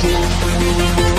Storm